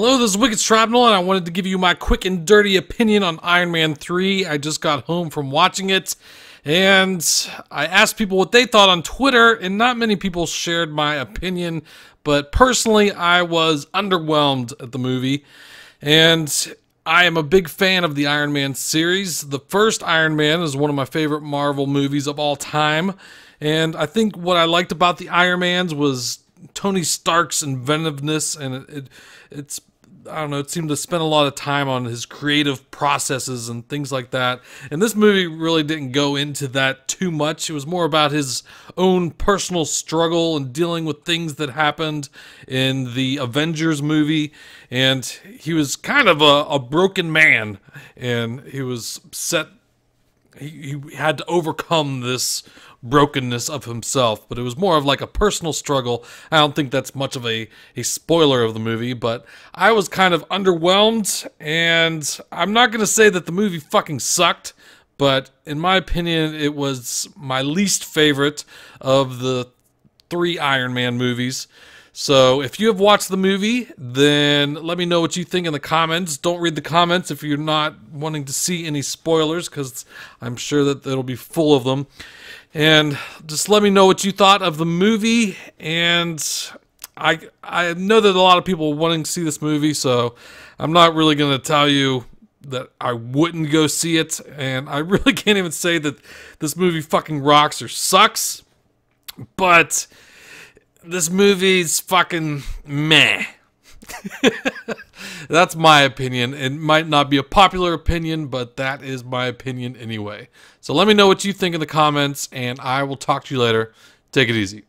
Hello, this is Wicked Shrapnel, and I wanted to give you my quick and dirty opinion on Iron Man 3. I just got home from watching it, and I asked people what they thought on Twitter, and not many people shared my opinion, but personally, I was underwhelmed at the movie, and I am a big fan of the Iron Man series. The first Iron Man is one of my favorite Marvel movies of all time, and I think what I liked about the Iron Mans was Tony Stark's inventiveness, and it, it, it's I don't know. It seemed to spend a lot of time on his creative processes and things like that. And this movie really didn't go into that too much. It was more about his own personal struggle and dealing with things that happened in the Avengers movie. And he was kind of a, a broken man, and he was set. He, he had to overcome this brokenness of himself, but it was more of like a personal struggle. I don't think that's much of a, a spoiler of the movie, but I was kind of underwhelmed, and I'm not going to say that the movie fucking sucked, but in my opinion, it was my least favorite of the three Iron Man movies. So if you have watched the movie, then let me know what you think in the comments. Don't read the comments if you're not wanting to see any spoilers, because I'm sure that it'll be full of them. And just let me know what you thought of the movie. And I I know that a lot of people are wanting to see this movie, so I'm not really going to tell you that I wouldn't go see it. And I really can't even say that this movie fucking rocks or sucks. But this movie's fucking meh. That's my opinion. It might not be a popular opinion, but that is my opinion anyway. So let me know what you think in the comments, and I will talk to you later. Take it easy.